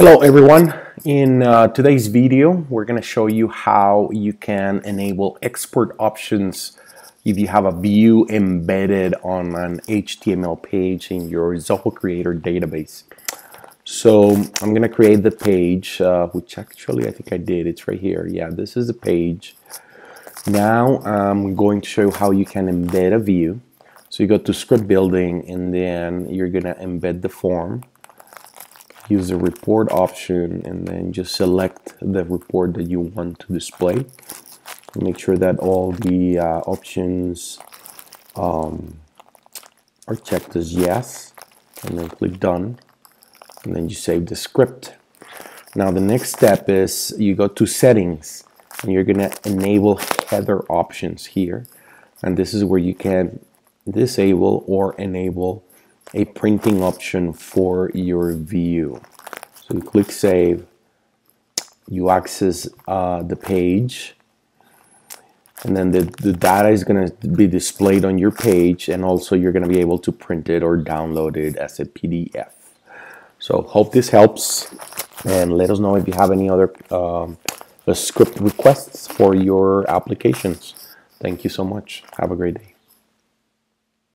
Hello everyone. In uh, today's video, we're going to show you how you can enable export options if you have a view embedded on an HTML page in your Zoho Creator database. So I'm going to create the page, uh, which actually I think I did. It's right here. Yeah, this is the page. Now I'm going to show you how you can embed a view. So you go to script building and then you're going to embed the form use the report option and then just select the report that you want to display. Make sure that all the uh, options um, are checked as yes and then click done and then you save the script. Now the next step is you go to settings and you're gonna enable header options here and this is where you can disable or enable a printing option for your view. So you click Save, you access uh, the page, and then the, the data is going to be displayed on your page, and also you're going to be able to print it or download it as a PDF. So hope this helps, and let us know if you have any other um, script requests for your applications. Thank you so much. Have a great day.